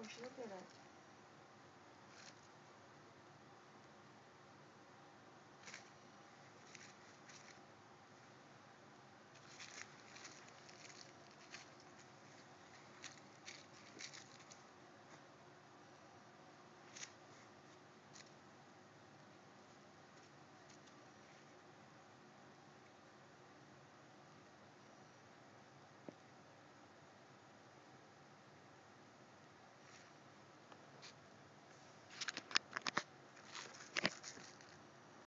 我十六岁了